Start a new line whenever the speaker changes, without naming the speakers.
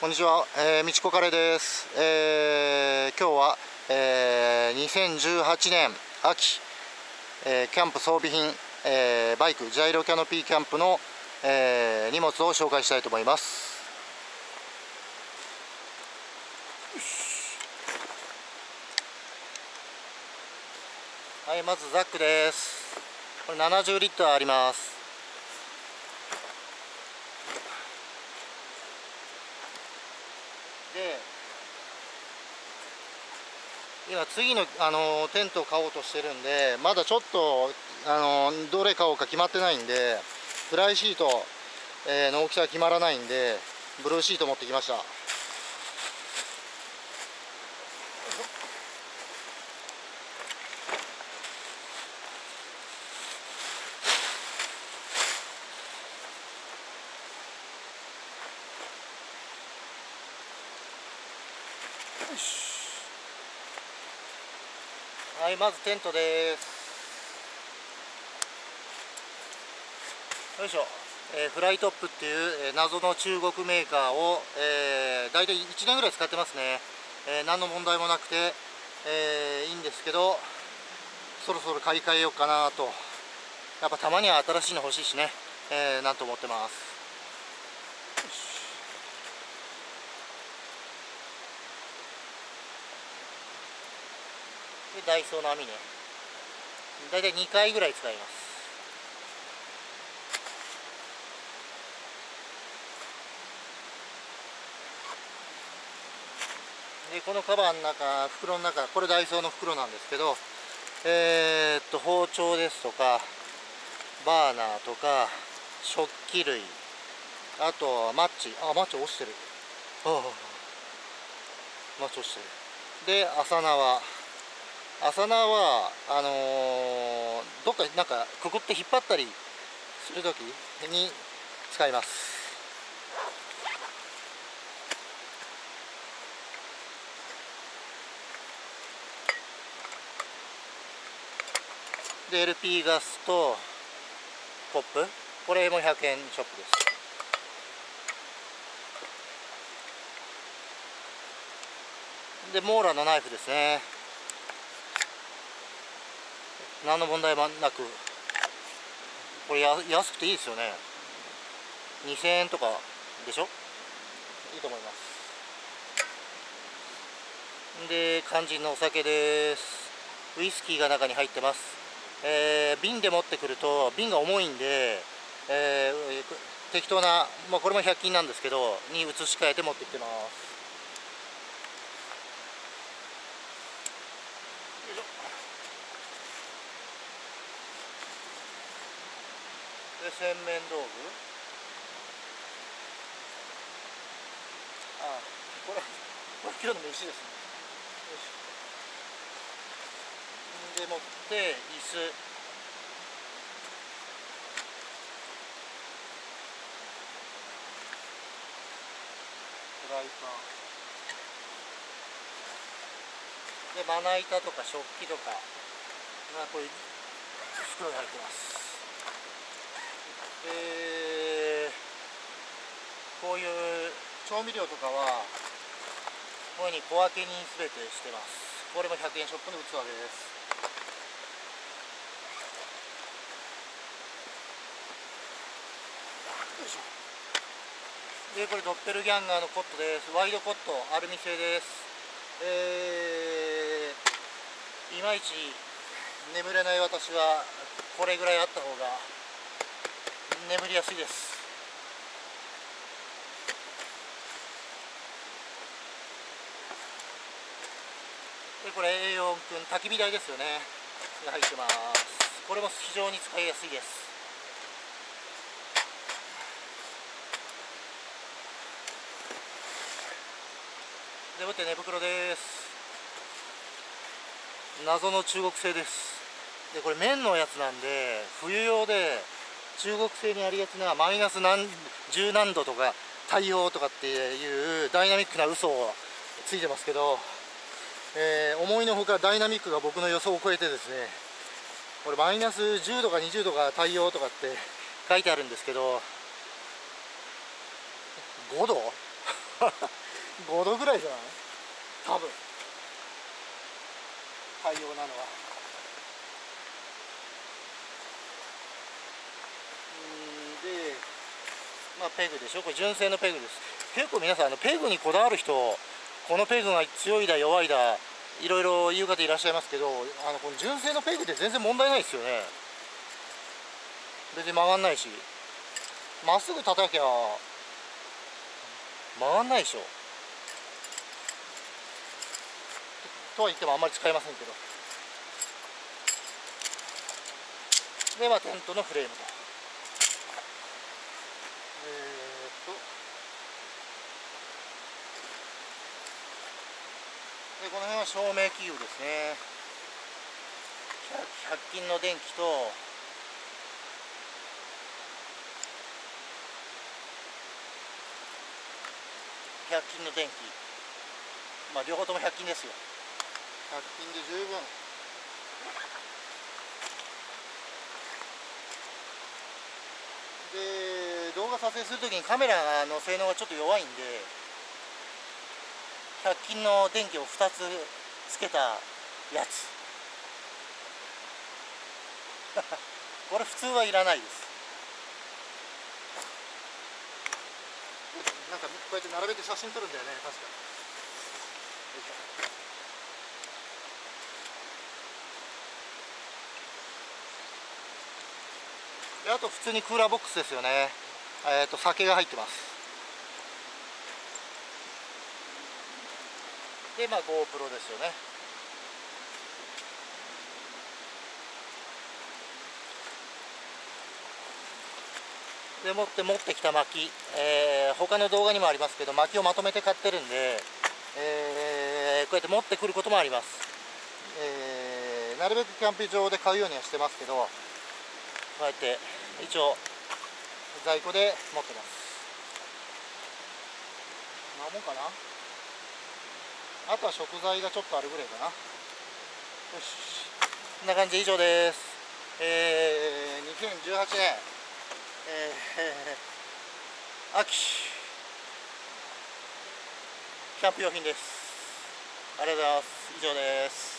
こんにちは、えー、みちこカレーです、えー、今日は、えー、2018年秋、えー、キャンプ装備品、えー、バイクジャイロキャノピーキャンプの、えー、荷物を紹介したいと思います。はいまずザックです。これ70リットルありますで今次のあのテントを買おうとしてるんでまだちょっとあのどれ買おうか決まってないんでフライシート、えー、の大きさが決まらないんでブルーシート持ってきました。よしはいまずテントです。よいしょ、えー、フライトップっていう、えー、謎の中国メーカーを、えー、大体1年ぐらい使ってますね、えー、何の問題もなくて、えー、いいんですけどそろそろ買い替えようかなと。やっぱたまには新しいの欲しいしね、えー、なんと思ってます。でダイソーの網ね。大体2回ぐらい使います。でこのカバーの中袋の中これダイソーの袋なんですけどえー、っと包丁ですとかバーナーとか食器類あとはマッチ。あマッチ落ちてる。ああマッチ落ちてる。で朝縄朝縄はあのー、どっかなんかくくって引っ張ったりする時に使います。で LP ガスとポップ。これも100円ショップです。でモーラのナイフですね。何の問題もなくこれや安くていいですよね。2000円とかでしょ？いいと思います。で肝心のお酒です。ウイスキーが中に入ってます。えー、瓶で持ってくると瓶が重いんで、えー、適当な、まあ、これも100均なんですけどに移し替えて持ってきてます。洗面道具？あこれこれ今日の飯ですね。でもって椅子。フライパン。でまな板とか食器とか。がこういう袋に入ってます。こういう調味料とかはこういうふうに小分けに全てしてます。これも100円ショップの器です。でこれドッペルギャンガーのコットです。ワイドコットアルミ製です。えー、いまいち眠れない私はこれぐらいあった方が眠りやすいです。でこれ栄養くん焚き火台ですよね。入ってます。これも非常に使いやすいです。でもって寝袋です。謎の中国製です。でこれ綿のやつなんで冬用で中国製にありがちなマイナス何十何度とか対応とかっていうダイナミックな嘘をついてますけど、えー、思いのほかダイナミックが僕の予想を超えてですねこれマイナス10度か20度か対応とかって書いてあるんですけど5度？5度ぐらいじゃない？多分。対応なのはうんでまあペグでしょ？これ純正のペグです。結構皆さんあのペグにこだわる人このペグが強いだ弱いだいろいろ言う方いらっしゃいますけどあのこの純正のペグで全然問題ないですよね。別に曲がんないし。まっすぐ叩きゃ曲がんないでしょ。とは言ってもあんまり使えませんけど。でまあテントのフレームとえー、っとでこの辺は照明器具ですね。100, 均の電気と100均の電気。まあ両方とも100均ですよ。100均で十分。で動画撮影するときにカメラの性能がちょっと弱いんで100均の電気を2つつけたやつ。これ普通はいらないです。なんかこうやって並べて写真撮るんだよね確か。であと普通にクーラーボックスですよね。えっ、ー、と酒が入ってます。でまあ GoPro ですよね。でもって持ってきた薪、えー、他の動画にもありますけど薪をまとめて買ってるんで、えー、こうやって持ってくることもあります、えー、なるべくキャンプ場で買うようにはしてますけどこうやって一応在庫で持ってます。なもんかな？あとは食材がちょっとあるぐらいかな。よし。こんな感じで以上です。えー、2018年えー、秋。キャンプ用品です。ありがとうございます。以上です。